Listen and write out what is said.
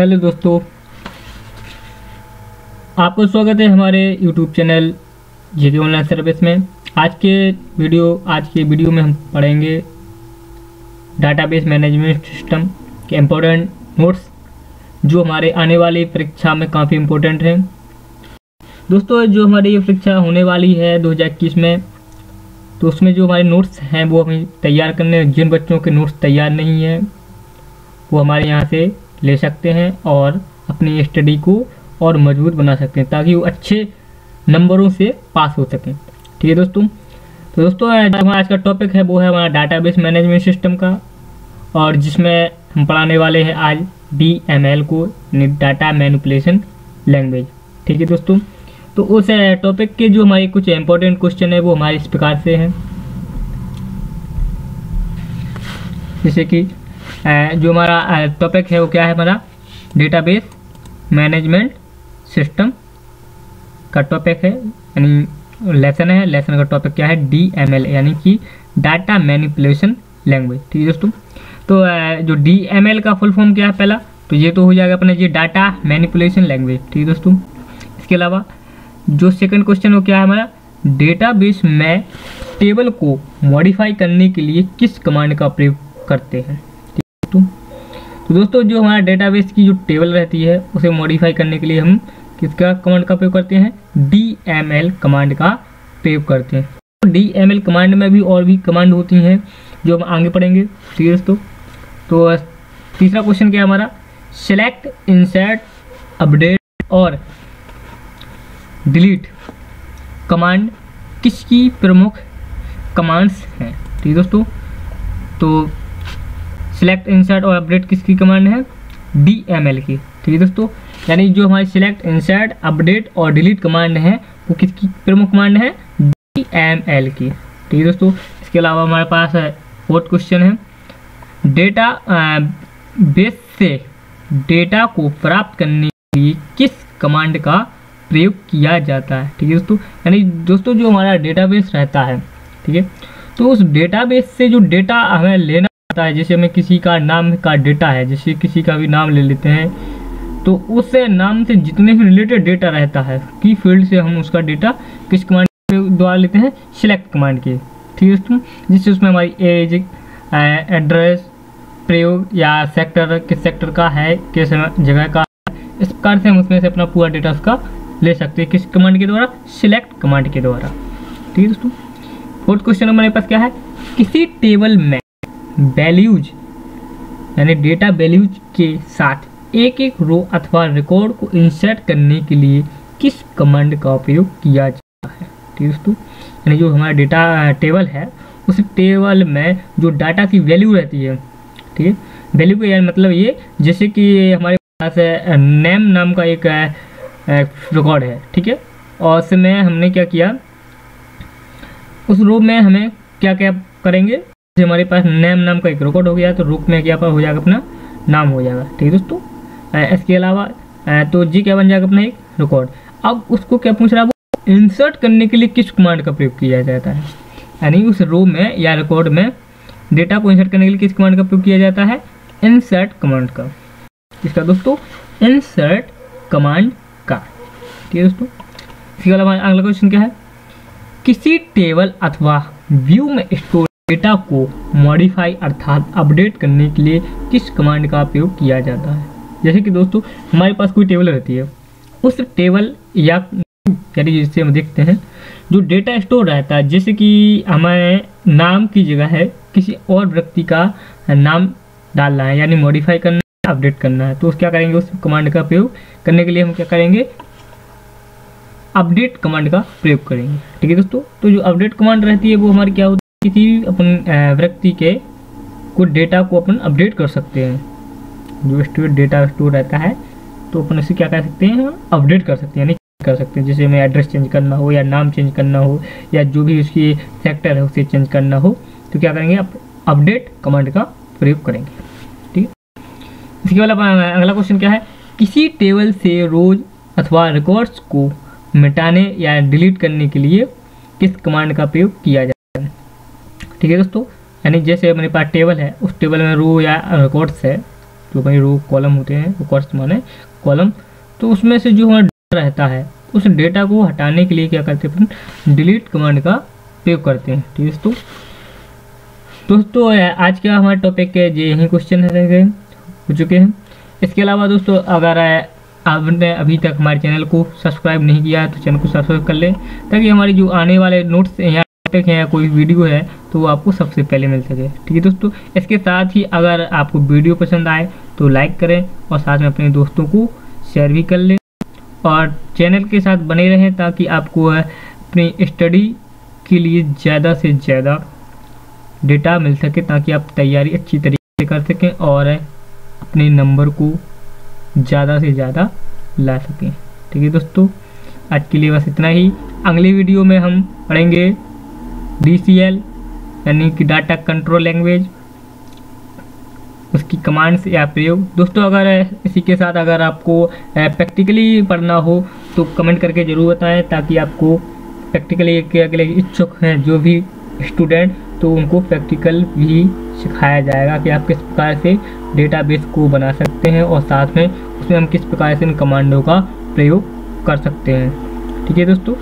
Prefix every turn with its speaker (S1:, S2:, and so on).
S1: Hello दोस्तों, आपको स्वागत है हमारे YouTube channel JK online service में। आज के वीडियो, आज के वीडियो में हम पढ़ेंगे डाटाबेस मैनेजमेंट सिस्टम के इम्पोर्टेंट नोट्स जो हमारे आने वाली परीक्षा में काफ़ी इम्पोर्टेंट हैं। दोस्तों, जो हमारी ये परीक्षा होने वाली है 2021 में तो उसमें जो हमारे नोट्स हैं, वो हमें तैयार करने, जिन बच्चों के नोट्स तैयार नहीं हैं, वो हमारे यहाँ से ले सकते हैं और अपनी स्टडी को और मज़बूत बना सकते हैं ताकि वो अच्छे नंबरों से पास हो सकें। ठीक है दोस्तों? तो दोस्तों हमारा आज का टॉपिक है, वो है हमारा डाटाबेस मैनेजमेंट सिस्टम का, और जिसमें हम पढ़ाने वाले हैं आज डी एम एल को डाटा मैनिपुलेशन लैंग्वेज ठीक है दोस्तों? तो उस टॉपिक के जो हमारे कुछ इंपॉर्टेंट क्वेश्चन है, वो हमारे इस प्रकार से हैं। जैसे कि जो हमारा टॉपिक है वो क्या है हमारा? डेटाबेस मैनेजमेंट सिस्टम का टॉपिक है, यानी लेसन है। लेसन का टॉपिक क्या है? डी एम एल यानी कि डाटा मैनिपुलेशन लैंग्वेज ठीक है दोस्तों? तो जो डी एम एल का फुल फॉर्म क्या है पहला? तो ये तो हो जाएगा अपने ये डाटा मैनिपुलेशन लैंग्वेज ठीक है दोस्तों? इसके अलावा, जो सेकंड क्वेश्चन वो क्या है हमारा? डेटाबेस में टेबल को मॉडिफाई करने के लिए किस कमांड का प्रयोग करते हैं? दोस्तों तो दोस्तों, जो हमारा डेटाबेस की जो टेबल रहती है, उसे मॉडिफाई करने के लिए हम किसका कमांड का प्रयोग करते हैं? डी एम एल कमांड का प्रयोग करते हैं। तो डी एम एल कमांड में भी और भी कमांड होती हैं, जो हम आगे पढ़ेंगे। ठीक है दोस्तों? तो तीसरा क्वेश्चन क्या है हमारा? सेलेक्ट इंसर्ट अपडेट और डिलीट कमांड किसकी प्रमुख कमांड्स हैं? ठीक है दोस्तों? तो सिलेक्ट इंसर्ट और अपडेट किसकी कमांड है? डी एम एल की। ठीक है दोस्तों? यानी जो हमारी सिलेक्ट इंसर्ट अपडेट और डिलीट कमांड है, वो किसकी प्रमुख कमांड है? डी एम एल की। ठीक है दोस्तों? इसके अलावा हमारे पास फोर्थ क्वेश्चन है। डेटा बेस से डेटा को प्राप्त करने के लिए किस कमांड का प्रयोग किया जाता है? ठीक है दोस्तों? यानी दोस्तों जो हमारा डेटाबेस रहता है, ठीक है? तो उस डेटाबेस से जो डेटा हमें लेना होता है, जैसे हमें किसी का नाम का डेटा है, जैसे किसी का भी नाम ले लेते हैं तो उस नाम से जितने भी रिलेटेड डेटा रहता है, की फ़ील्ड से हम उसका डेटा किस कमांड द्वारा लेते हैं सिलेक्ट कमांड के। ठीक है दोस्तों? जिससे उसमें हमारी एज एड्रेस प्रयोग या सेक्टर किस सेक्टर का है, किस जगह का है, इस प्रकार से हम उसमें से अपना पूरा डेटा उसका ले सकते हैं, किस कमांड के द्वारा? सिलेक्ट कमांड के द्वारा। ठीक है दोस्तों? फोर्थ क्वेश्चन हमारे पास क्या है? किसी टेबल में वैल्यूज़ यानी डेटा वैल्यूज़ के साथ एक एक रो अथवा रिकॉर्ड को इंसर्ट करने के लिए किस कमांड का उपयोग किया जाता है? ठीक है दोस्तों? यानी जो हमारा डेटा टेबल है, उस टेबल में जो डाटा की वैल्यू रहती है, ठीक है? वैल्यू का मतलब ये, जैसे कि हमारे पास नेम नाम का एक रिकॉर्ड है, ठीक है? और उसमें हमने क्या किया? उस रो में हमें क्या क्या करेंगे? हमारे पास नेम नाम का एक रिकॉर्ड हो गया तो रूप में क्या हो जाएगा अपना नाम हो जाएगा। ठीक है दोस्तों? इसके अलावा तो जी क्या बन जाएगा अपना एक रिकॉर्ड अब उसको क्या पूछ रहा है वो? इंसर्ट करने के लिए किस कमांड का प्रयोग किया जाता है? यानी उस रो में या रिकॉर्ड में डेटा को इंसर्ट करने के लिए किस कमांड का प्रयोग किया जाता है? इंसर्ट कमांड का। इसका दोस्तों इंसर्ट कमांड का। ठीक है दोस्तों? इसके अलावा अगला क्वेश्चन क्या है? किसी टेबल अथवा व्यू में स्टोर डेटा को मॉडिफाई अर्थात अपडेट करने के लिए किस कमांड का उपयोग किया जाता है? जैसे कि दोस्तों, हमारे पास कोई टेबल रहती है। उस टेबल या यानी जिससे हम देखते हैं, जो डेटा स्टोर रहता है, जैसे कि हमारे नाम की जगह है, किसी और व्यक्ति का नाम डालना है, यानी मॉडिफाई करना है अपडेट करना है। तो उस क्या करेंगे? उस कमांड का प्रयोग करने के लिए हम क्या करेंगे? अपडेट कमांड का प्रयोग करेंगे। ठीक है दोस्तों? तो जो अपडेट कमांड रहती है, वो हमारी क्या होती किसी अपन व्यक्ति के को डेटा को अपन अपडेट कर सकते हैं। जो स्टोर डेटा स्टोर रहता है तो अपन उसे क्या कर सकते हैं अपडेट कर सकते हैं, यानी कर सकते हैं। जैसे हमें एड्रेस चेंज करना हो, या नाम चेंज करना हो, या जो भी उसकी सेक्टर है, उसे चेंज करना हो तो क्या करेंगे? आप अपडेट कमांड का प्रयोग करेंगे। ठीक है? इसके बाद अगला क्वेश्चन क्या है? किसी टेबल से रोज अथवा रिकॉर्ड्स को मिटाने या डिलीट करने के लिए किस कमांड का प्रयोग किया जाए? ठीक है दोस्तों? यानी जैसे मेरे पास टेबल है, उस टेबल में रो या रिकॉर्ड्स है, जो भाई रो कॉलम होते हैं रिकॉर्ड्स माने कॉलम तो उसमें से जो हमारा डेटा रहता है, उस डेटा को हटाने के लिए क्या करते हैं डिलीट कमांड का प्रयोग करते हैं। ठीक है दोस्तों? दोस्तों आज का हमारे टॉपिक के ये यही क्वेश्चन रह गए, हो चुके हैं। इसके अलावा दोस्तों, अगर आपने अभी तक हमारे चैनल को सब्सक्राइब नहीं किया तो चैनल को सब्सक्राइब कर लें, ताकि हमारी जो आने वाले नोट्स या टॉपिक है या कोई वीडियो है तो वो आपको सबसे पहले मिल सके। ठीक है दोस्तों? इसके साथ ही अगर आपको वीडियो पसंद आए तो लाइक करें और साथ में अपने दोस्तों को शेयर भी कर लें। और चैनल के साथ बने रहें ताकि आपको अपनी स्टडी के लिए ज़्यादा से ज़्यादा डेटा मिल सके ताकि आप तैयारी अच्छी तरीके से कर सकें और अपने नंबर को ज़्यादा से ज़्यादा ला सकें। ठीक है दोस्तों? आज के लिए बस इतना ही। अगली वीडियो में हम पढ़ेंगे DCL यानी कि डाटा कंट्रोल लैंग्वेज उसकी कमांड्स या प्रयोग। दोस्तों, अगर इसी के साथ अगर आपको प्रैक्टिकली पढ़ना हो तो कमेंट करके ज़रूर बताएँ, ताकि आपको प्रैक्टिकली के अगले इच्छुक हैं जो भी स्टूडेंट तो उनको प्रैक्टिकल भी सिखाया जाएगा कि आप किस प्रकार से डेटाबेस को बना सकते हैं और साथ में उसमें हम किस प्रकार से इन कमांडों का प्रयोग कर सकते हैं। ठीक है दोस्तों?